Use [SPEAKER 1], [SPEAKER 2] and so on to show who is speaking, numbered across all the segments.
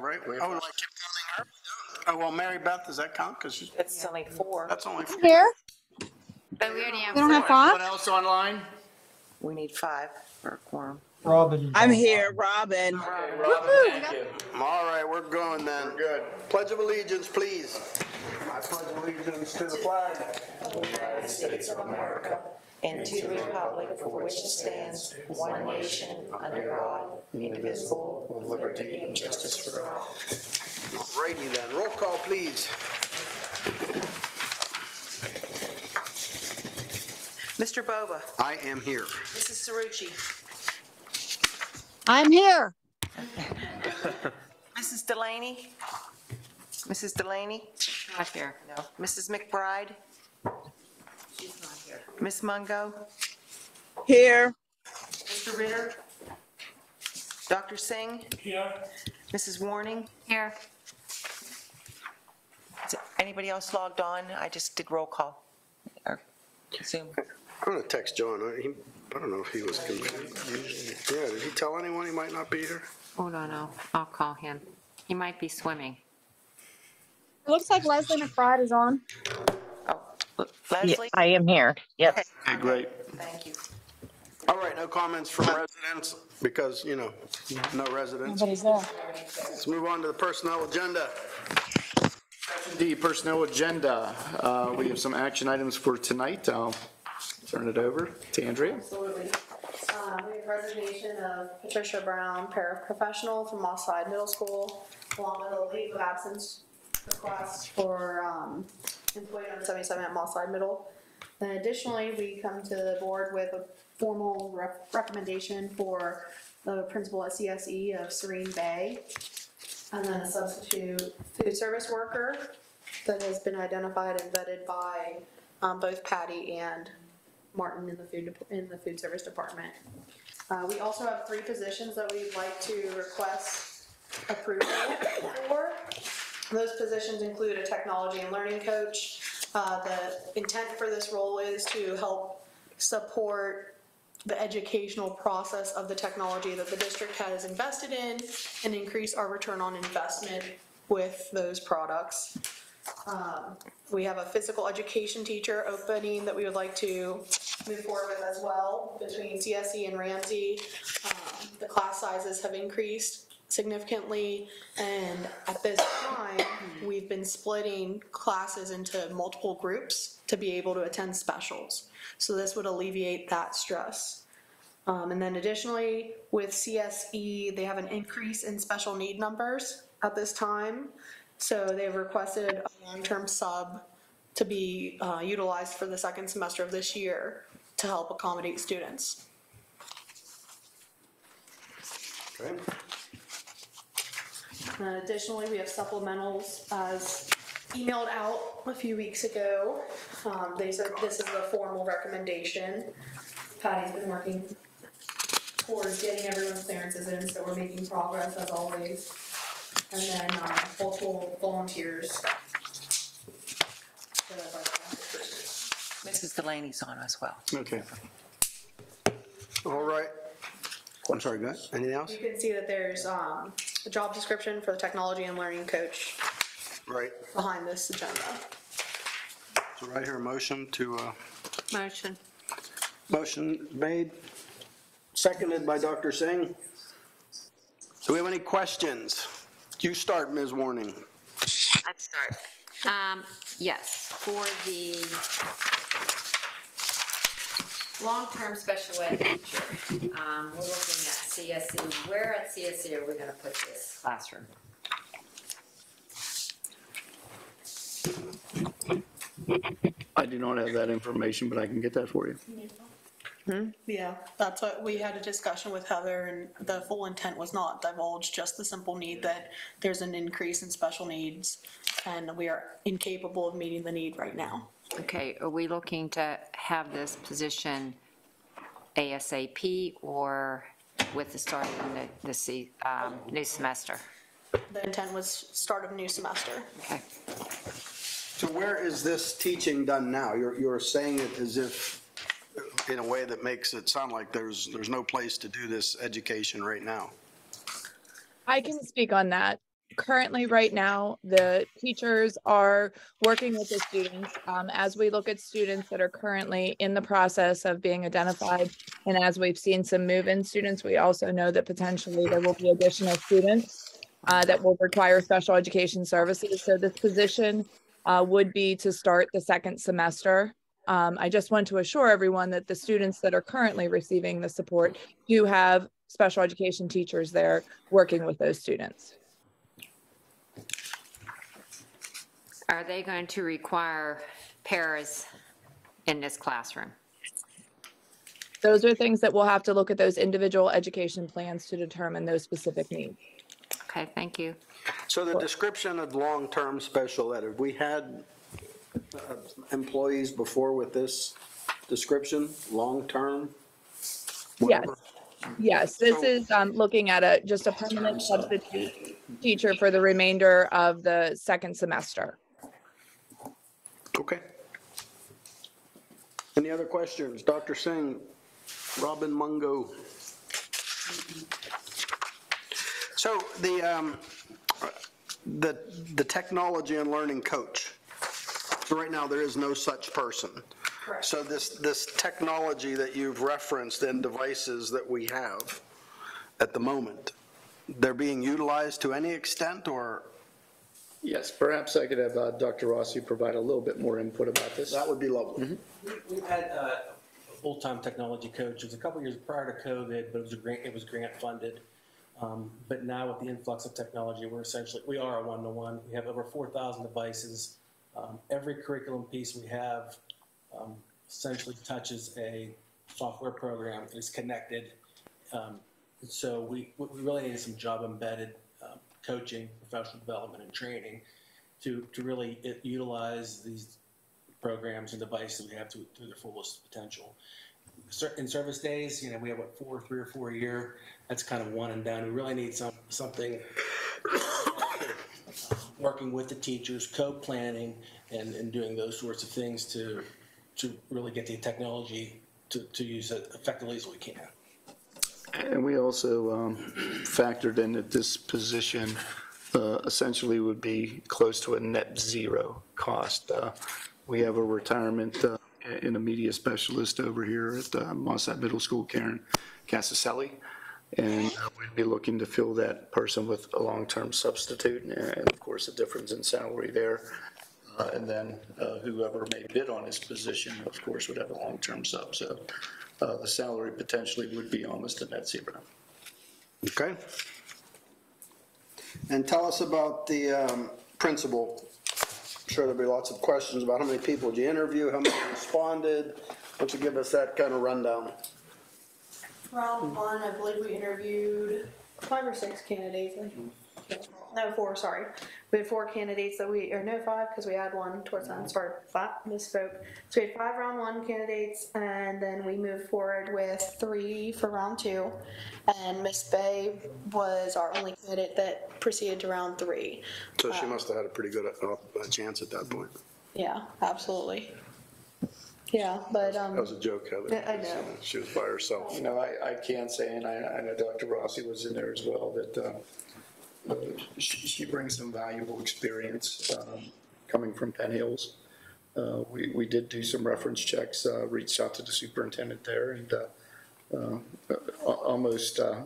[SPEAKER 1] right? Oh, like, oh, well, Mary Beth, does that count? Because she's,
[SPEAKER 2] It's only four.
[SPEAKER 1] that's only, four.
[SPEAKER 3] Here?
[SPEAKER 4] But we already have.
[SPEAKER 3] We don't have
[SPEAKER 4] four.
[SPEAKER 3] five?
[SPEAKER 5] Anyone else online?
[SPEAKER 2] We need five for a quorum.
[SPEAKER 6] Robin.
[SPEAKER 7] I'm here, Robin.
[SPEAKER 1] all right, we're going then. Good. Pledge of allegiance, please. I pledge allegiance to the flag.
[SPEAKER 2] of the United States of America and to the republic for which it stands, one nation, under God, indivisible, with liberty and justice for all.
[SPEAKER 1] Righty then, roll call, please.
[SPEAKER 2] Mr. Bova,
[SPEAKER 1] I am here.
[SPEAKER 2] Mrs. Cerucci,
[SPEAKER 3] I'm here.
[SPEAKER 2] Mrs. Delaney, Mrs. Delaney,
[SPEAKER 4] Not here.
[SPEAKER 2] no, Mrs. McBride,
[SPEAKER 4] She's not here.
[SPEAKER 2] Miss Mungo,
[SPEAKER 7] Here.
[SPEAKER 2] Mr. Ritter, Dr. Singh. Here. Mrs. Warning.
[SPEAKER 4] Here.
[SPEAKER 2] Is anybody else logged on? I just did roll call. Or Zoom.
[SPEAKER 1] I'm gonna text John. I he- I don't know if he was confused. Yeah, did he tell anyone he might not be here?
[SPEAKER 4] Hold on, I'll, I'll call him. He might be swimming.
[SPEAKER 3] It looks like Leslie McBride is on.
[SPEAKER 2] Leslie?
[SPEAKER 7] I am here. Yep.
[SPEAKER 1] Okay, great.
[SPEAKER 2] Thank you.
[SPEAKER 1] All right, no comments from residents because, you know, no residents.
[SPEAKER 3] Nobody's there.
[SPEAKER 1] Let's move on to the personnel agenda.
[SPEAKER 5] The personnel agenda, uh, we have some action items for tonight. I'll turn it over to Andrea.
[SPEAKER 8] Absolutely. Um, we have resignation of Patricia Brown, paraprofessional from Moss Side Middle School, along with a leave of absence request for, um, employee number seventy-seven at Moss Side Middle. Then additionally, we come to the board with a formal rec- recommendation for the principal at CSE of Serene Bay. And then a substitute food service worker that has been identified and vetted by, um, both Patty and Martin in the food, in the food service department. Uh, we also have three positions that we'd like to request approval for. Those positions include a technology and learning coach. Uh, the intent for this role is to help support the educational process of the technology that the district has invested in and increase our return on investment with those products. Um, We have a physical education teacher opening that we would like to move forward with as well between CSE and Ramsey. Um, The class sizes have increased significantly, and at this time, we've been splitting classes into multiple groups to be able to attend specials. So this would alleviate that stress. Um, and then additionally, with CSE, they have an increase in special need numbers at this time. So they've requested a long-term sub to be uh, utilized for the second semester of this year to help accommodate students.
[SPEAKER 1] Okay.
[SPEAKER 8] Uh, Additionally, we have supplementals as emailed out a few weeks ago. Um, They said this is a formal recommendation. Patty's been working towards getting everyone's clearances in, so we're making progress as always. And then uh, multiple volunteers. that I'd like.
[SPEAKER 2] Mrs. Delaney's on as well.
[SPEAKER 5] Okay.
[SPEAKER 1] All right. I'm sorry, go ahead. Anything else?
[SPEAKER 8] You can see that there's um, a job description for the technology and learning coach
[SPEAKER 1] Right.
[SPEAKER 8] behind this agenda.
[SPEAKER 1] So right here, a motion to, uh,
[SPEAKER 4] Motion.
[SPEAKER 1] motion made, seconded by Dr. Singh. Do we have any questions? You start, Ms. Warning.
[SPEAKER 4] I'd start. Um, yes, for the long-term special ed teacher, um, we're looking at CSE. Where at CSE are we gonna put this classroom?
[SPEAKER 5] I do not have that information, but I can get that for you.
[SPEAKER 8] Yeah, that's what, we had a discussion with Heather and the full intent was not divulged, just the simple need that there's an increase in special needs and we are incapable of meeting the need right now.
[SPEAKER 4] Okay, are we looking to have this position ASAP or with the start of the, the se- um, new semester?
[SPEAKER 8] The intent was start of new semester.
[SPEAKER 4] Okay.
[SPEAKER 1] So where is this teaching done now? You're, you're saying it as if, in a way that makes it sound like there's, there's no place to do this education right now.
[SPEAKER 9] I can speak on that.
[SPEAKER 6] Currently, right now, the teachers are working with the students. Um, as we look at students that are currently in the process of being identified, and as we've seen some move-in students, we also know that potentially there will be additional students uh, that will require special education services. So this position uh, would be to start the second semester. Um, I just want to assure everyone that the students that are currently receiving the support do have special education teachers there working with those students.
[SPEAKER 4] Are they going to require paras in this classroom?
[SPEAKER 6] Those are things that we'll have to look at those individual education plans to determine those specific needs.
[SPEAKER 4] Okay, thank you.
[SPEAKER 1] So the description of long-term special ed, have we had uh, employees before with this description, long-term?
[SPEAKER 6] Yes,
[SPEAKER 1] Whatever.
[SPEAKER 6] yes, this
[SPEAKER 1] So-
[SPEAKER 6] is um, looking at a, just a permanent substitute teacher for the remainder of the second semester.
[SPEAKER 1] Okay. Any other questions? Dr. Singh, Robin Mungo. So the, um, the, the technology and learning coach. So right now, there is no such person.
[SPEAKER 8] Correct.
[SPEAKER 1] So this, this technology that you've referenced and devices that we have at the moment, they're being utilized to any extent or
[SPEAKER 5] Yes, perhaps I could have uh, Dr. Rossi provide a little bit more input about this.
[SPEAKER 1] that would be lovely.
[SPEAKER 9] We've had uh, a full-time technology coach. It was a couple years prior to COVID, but it was a grant, it was grant funded. Um, But now with the influx of technology, we're essentially, we are a one-to-one. We have over 4,000 devices. Um, Every curriculum piece we have um, essentially touches a software program that is connected. Um, and So we, we really need some job embedded coaching, professional development and training to, to really uh, utilize these programs and devices we have to, to their fullest potential. In service days, you know, we have what, four, three or four a year, that's kind of one and done. We really need some, something working with the teachers, co-planning and, and doing those sorts of things to, to really get the technology to, to use it effectively as we can.
[SPEAKER 5] And we also um, factored in that this position uh, essentially would be close to a net zero cost. Uh, We have a retirement uh, in a media specialist over here at uh, Moss Side Middle School, Karen Casaselli. And we'd be looking to fill that person with a long-term substitute, and of course, a difference in salary there. Uh, And then uh, whoever may bid on this position, of course, would have a long-term sub. So uh, the salary potentially would be almost a net zero.
[SPEAKER 1] Okay. And tell us about the um, principal. I'm Sure there'll be lots of questions about how many people did you interview, how many responded? Why don't you give us that kind of rundown?
[SPEAKER 8] Round one, I believe we interviewed five or six candidates. I think. No, four, sorry. We had four candidates that we, or no, five, because we had one towards the end, sorry, five, misspoke. So we had five round one candidates, and then we moved forward with three for round two. And Miss Bay was our only candidate that proceeded to round three.
[SPEAKER 1] So she must have had a pretty good uh, chance at that point.
[SPEAKER 8] Yeah, absolutely. Yeah, but,
[SPEAKER 1] That
[SPEAKER 8] um,
[SPEAKER 1] was a joke, Heather.
[SPEAKER 8] Yeah, I know.
[SPEAKER 1] She was by herself.
[SPEAKER 5] You know, I, I can say, and I, I know Dr. Rossi was in there as well, that uh, uh, she, she brings some valuable experience um, coming from Penn Hills. Uh, We, we did do some reference checks, uh, reached out to the superintendent there and uh, uh, almost, uh,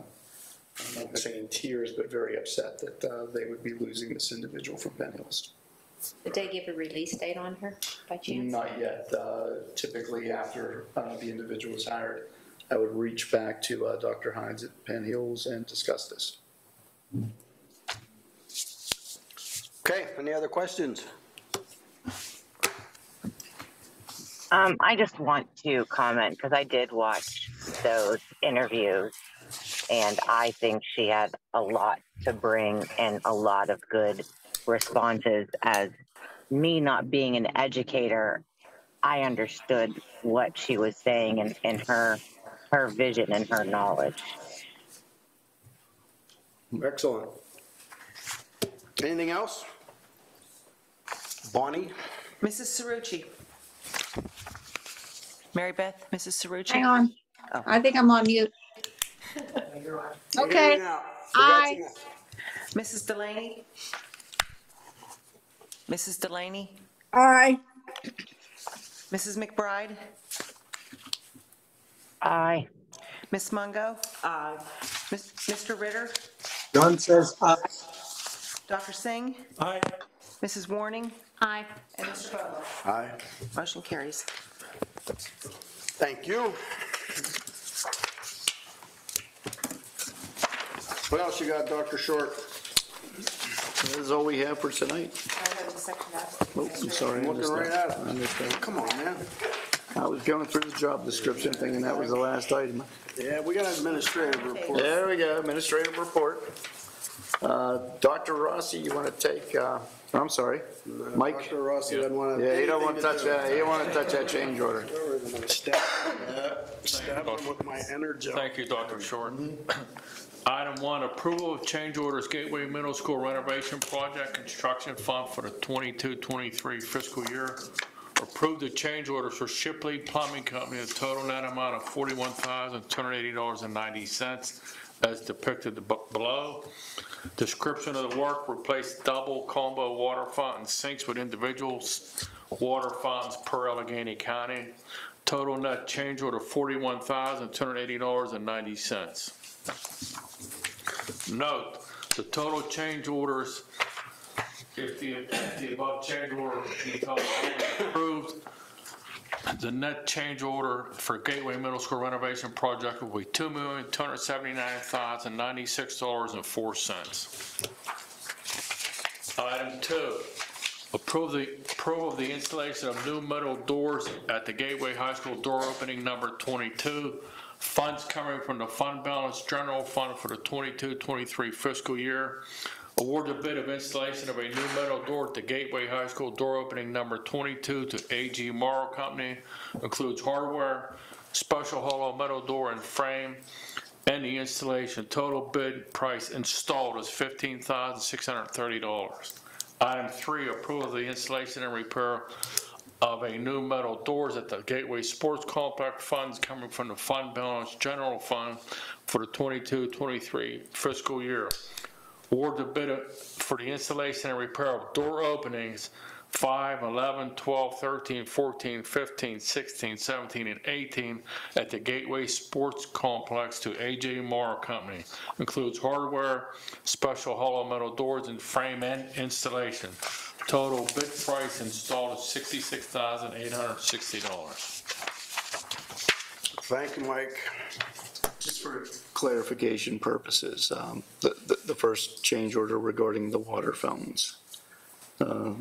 [SPEAKER 5] I'm not saying in tears, but very upset that uh, they would be losing this individual from Penn Hills.
[SPEAKER 4] Did they give a release date on her by chance?
[SPEAKER 5] Not yet. Uh, Typically, after uh, the individual is hired, I would reach back to uh, Dr. Hines at Penn Hills and discuss this.
[SPEAKER 1] Okay, any other questions?
[SPEAKER 7] Um, I just want to comment because I did watch those interviews and I think she had a lot to bring and a lot of good responses as me not being an educator, I understood what she was saying and, and her her vision and her knowledge.
[SPEAKER 1] Excellent. Anything else? Bonnie?
[SPEAKER 2] Mrs. Cerrucci. Mary Beth, Mrs. Cerrucci.
[SPEAKER 3] Hang on.
[SPEAKER 2] Oh.
[SPEAKER 3] I think I'm on mute. Okay. Aye.
[SPEAKER 2] Mrs. Delaney? Mrs. Delaney?
[SPEAKER 3] Aye.
[SPEAKER 2] Mrs. McBride?
[SPEAKER 7] Aye.
[SPEAKER 2] Miss Mungo? Aye. Mr. Ritter?
[SPEAKER 10] John says aye.
[SPEAKER 2] Dr. Singh?
[SPEAKER 9] Aye.
[SPEAKER 2] Mrs. Warning?
[SPEAKER 4] Aye.
[SPEAKER 2] And Mr. Butler?
[SPEAKER 1] Aye.
[SPEAKER 2] Motion carries.
[SPEAKER 1] Thank you. What else you got, Dr. Short?
[SPEAKER 5] That is all we have for tonight. Oh, I'm sorry. I
[SPEAKER 1] Looking
[SPEAKER 5] missed
[SPEAKER 1] right
[SPEAKER 5] that.
[SPEAKER 1] at it.
[SPEAKER 5] I missed that.
[SPEAKER 1] Come on, man.
[SPEAKER 5] I was going through the job description thing, and that was the last item.
[SPEAKER 1] Yeah, we got an administrative report.
[SPEAKER 5] There we go, administrative report. Uh, Dr. Rossi, you want to take, uh, I'm sorry, Mike?
[SPEAKER 1] Dr. Rossi doesn't want to.
[SPEAKER 5] Yeah, you don't want to touch that, you don't want to touch that change order.
[SPEAKER 1] Stab stab him with my energy.
[SPEAKER 11] Thank you, Dr. Short. Item one, approval of change orders Gateway Middle School renovation project construction fund for the 22-23 fiscal year. Approve the change orders for Shipley Plumbing Company, a total net amount of $41,280.90 as depicted below. Description of the work, replace double combo water fountain sinks with individuals water fountains per Allegheny County. Total net change order $41,280.90. Note, the total change orders, if the, if the above change order are approved, the net change order for Gateway Middle School renovation project will be two million, two hundred seventy-nine thousand, ninety-six dollars and four cents. Item two, approve the, approval of the installation of new metal doors at the Gateway High School door opening number 22. Funds coming from the fund balance general fund for the 22-23 fiscal year. Award the bid of installation of a new metal door at the Gateway High School door opening number 22 to AG Morrow Company. Includes hardware, special hollow metal door and frame, and the installation. Total bid price installed is $15,630. Item three, approval of the installation and repair of a new metal doors at the Gateway Sports Complex funds coming from the fund balance general fund for the 22-23 fiscal year. Award the bid for the installation and repair of door openings 5, 11, 12, 13, 14, 15, 16, 17, and 18 at the Gateway Sports Complex to AJ Morrow Company. Includes hardware, special hollow metal doors and frame and installation. Total bid price installed is $66,860.
[SPEAKER 1] Thank you, Mike.
[SPEAKER 5] Just for clarification purposes, um, the, the- the first change order regarding the water fountains. Uh,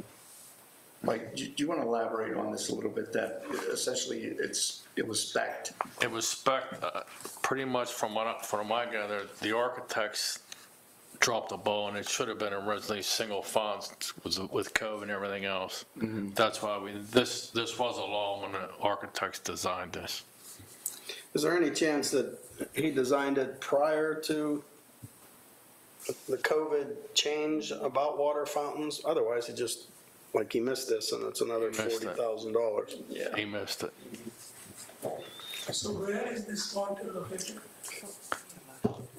[SPEAKER 5] Mike, do do you want to elaborate on this a little bit, that essentially it's, it was spec'd?
[SPEAKER 11] It was spec, uh, pretty much from what, I- from my gather, the architects dropped the ball and it should have been originally single fonts was with code and everything else. That's why we, this, this was a law when the architects designed this.
[SPEAKER 1] Is there any chance that he designed it prior to the COVID change about water fountains? Otherwise, he just, like, he missed this and it's another
[SPEAKER 11] He missed
[SPEAKER 1] forty
[SPEAKER 11] it.
[SPEAKER 1] thousand dollars.
[SPEAKER 5] Yeah.
[SPEAKER 11] He missed it.
[SPEAKER 10] So where is this font located?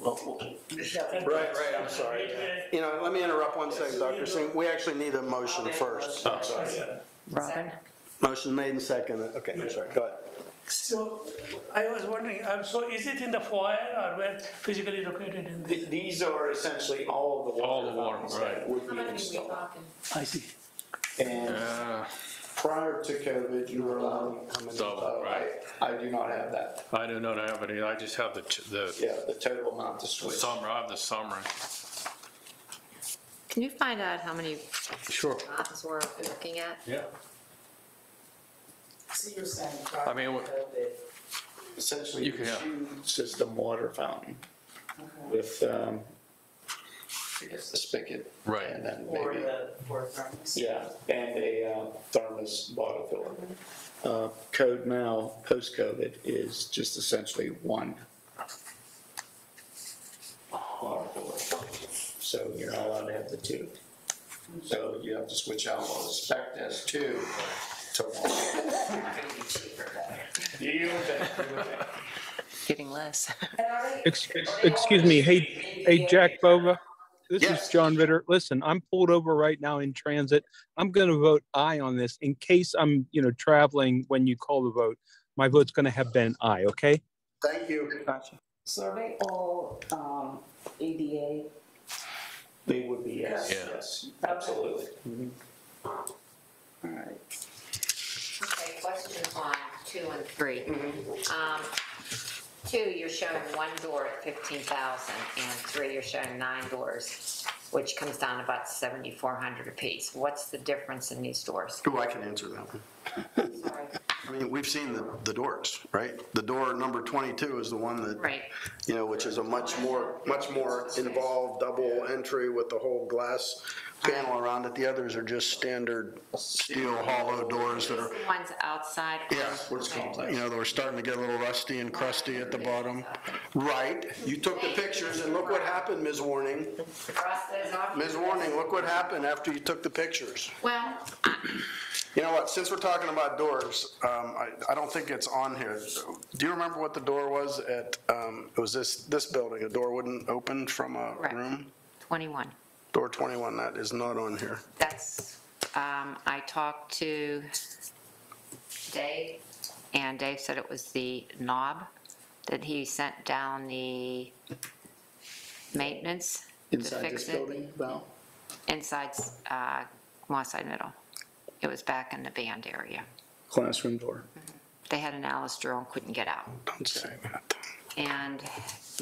[SPEAKER 1] Right, right, I'm sorry. You know, let me interrupt one second, Dr. Singh. We actually need a motion first. I'm sorry.
[SPEAKER 2] Robin?
[SPEAKER 1] Motion made and seconded. Okay, I'm sorry. Go ahead.
[SPEAKER 10] So I was wondering, um, so is it in the foyer or where physically located in the?
[SPEAKER 5] Th- These are essentially all of the
[SPEAKER 11] All the
[SPEAKER 5] water
[SPEAKER 11] water,
[SPEAKER 5] fountains that
[SPEAKER 11] right.
[SPEAKER 5] would be installed.
[SPEAKER 10] I see.
[SPEAKER 5] And
[SPEAKER 11] Uh,
[SPEAKER 5] prior to COVID, you were allowing how many?
[SPEAKER 11] Double,
[SPEAKER 5] uh,
[SPEAKER 11] right.
[SPEAKER 5] I I do not have that.
[SPEAKER 11] I do not have any, I just have the, ch- the
[SPEAKER 5] Yeah, the total amount to switch.
[SPEAKER 11] summary, I have the summary.
[SPEAKER 4] Can you find out how many
[SPEAKER 11] Sure.
[SPEAKER 4] fountains we're looking at?
[SPEAKER 11] Yeah. I mean, what-
[SPEAKER 5] Essentially,
[SPEAKER 11] You can-
[SPEAKER 5] the two system water fountain with, um, I guess the spigot.
[SPEAKER 11] Right.
[SPEAKER 5] And then maybe. Yeah, and a uh, thermos bottle filler. Uh, Code now, post-COVID, is just essentially one water filler. So you're not allowed to have the two. So you have to switch out what the spec as two to one. You would think, you would think.
[SPEAKER 2] Getting less.
[SPEAKER 12] Ex- ex- Excuse me, hey, hey, Jack Bova. this is
[SPEAKER 1] Yes.
[SPEAKER 12] John Ritter. Listen, I'm pulled over right now in transit. I'm going to vote aye on this in case I'm, you know, traveling when you call the vote. My vote's going to have been aye, okay?
[SPEAKER 1] Thank you.
[SPEAKER 2] So are they all, um, ADA?
[SPEAKER 5] They would be, yes.
[SPEAKER 11] Yeah.
[SPEAKER 5] Yes,
[SPEAKER 2] absolutely.
[SPEAKER 5] Mm-hmm.
[SPEAKER 2] All right.
[SPEAKER 4] Okay, question on two and three. Um, Two, you're showing one door at 15,000, and three, you're showing nine doors, which comes down about 7,400 apiece. What's the difference in these doors?
[SPEAKER 1] Oh, I can answer that one.
[SPEAKER 4] Sorry.
[SPEAKER 1] I mean, we've seen the, the doors, right? The door number 22 is the one that,
[SPEAKER 4] Right.
[SPEAKER 1] you know, which is a much more, much more involved double entry with the whole glass panel around it. The others are just standard steel hollow doors that are,
[SPEAKER 4] ones outside?
[SPEAKER 1] yeah, what's called, you know, they're starting to get a little rusty and crusty at the bottom. Right, you took the pictures and look what happened, Ms. Warning.
[SPEAKER 4] Cross those off?
[SPEAKER 1] Ms. Warning, look what happened after you took the pictures.
[SPEAKER 4] Well,
[SPEAKER 1] You know what, since we're talking about doors, um, I, I don't think it's on here. Do you remember what the door was at, um, it was this, this building, a door wouldn't open from a
[SPEAKER 4] Correct.
[SPEAKER 1] room?
[SPEAKER 4] 21.
[SPEAKER 1] Door 21, that is not on here.
[SPEAKER 4] That's, um, I talked to Dave, and Dave said it was the knob that he sent down the maintenance to
[SPEAKER 5] Inside
[SPEAKER 4] fix
[SPEAKER 5] this
[SPEAKER 4] it.
[SPEAKER 5] building, Val?
[SPEAKER 4] Inside, uh, Moss Side Middle. It was back in the band area.
[SPEAKER 5] Classroom door.
[SPEAKER 4] They had an Alice drill and couldn't get out.
[SPEAKER 1] Don't say that.
[SPEAKER 4] And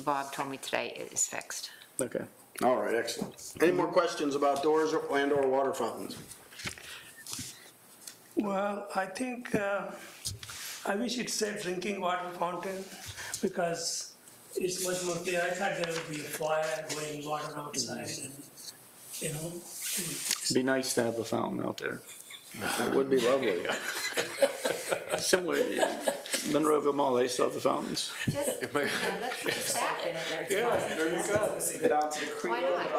[SPEAKER 4] Bob told me today it is fixed.
[SPEAKER 5] Okay.
[SPEAKER 1] All right, excellent. Any more questions about doors and or water fountains?
[SPEAKER 10] Well, I think, uh, I wish it said drinking water fountain because it's much more clear. I thought there would be a fire going water outside and, you know.
[SPEAKER 5] It'd be nice to have a fountain out there.
[SPEAKER 1] That would be lovely.
[SPEAKER 5] Similar, Monroeville Mall, they still have the fountains.
[SPEAKER 4] Just,
[SPEAKER 11] It may-
[SPEAKER 4] let's just have it.
[SPEAKER 5] Yeah, there you go. Get out to the creek.
[SPEAKER 4] Why not?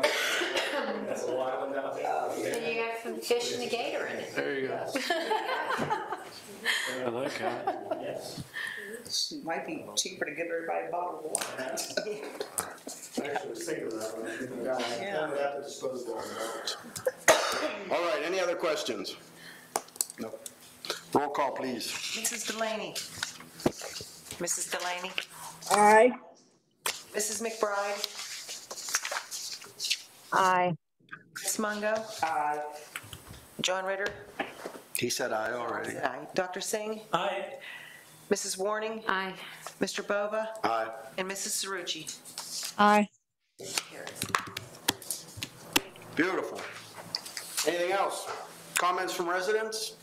[SPEAKER 5] That's a wild one out there.
[SPEAKER 4] And you have some fish and a gator in it.
[SPEAKER 11] There you go. I like that.
[SPEAKER 2] Might be cheaper to get everybody a bottle of water.
[SPEAKER 1] Actually, think of that one.
[SPEAKER 2] Yeah.
[SPEAKER 1] Have to dispose of. All right, any other questions? No. Roll call, please.
[SPEAKER 2] Mrs. Delaney. Mrs. Delaney.
[SPEAKER 3] Aye.
[SPEAKER 2] Mrs. McBride.
[SPEAKER 6] Aye.
[SPEAKER 2] Ms. Mungo. Aye. John Ritter.
[SPEAKER 1] He said aye already.
[SPEAKER 2] Aye. Dr. Singh.
[SPEAKER 10] I,
[SPEAKER 2] Mrs. Warning.
[SPEAKER 4] Aye.
[SPEAKER 2] Mr. Bova.
[SPEAKER 1] Aye.
[SPEAKER 2] And Mrs. Cerucci.
[SPEAKER 3] Aye.
[SPEAKER 1] Beautiful. Anything else? Comments from residents?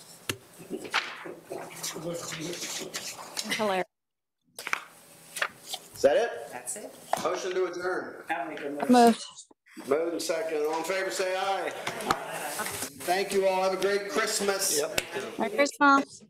[SPEAKER 3] Hilarious.
[SPEAKER 1] Is that it?
[SPEAKER 2] That's it.
[SPEAKER 1] Motion to adjourn.
[SPEAKER 2] I'll make a motion.
[SPEAKER 3] Moved.
[SPEAKER 1] Moved and second. All in favor, say aye. Thank you all. Have a great Christmas. Yep.
[SPEAKER 3] Merry Christmas.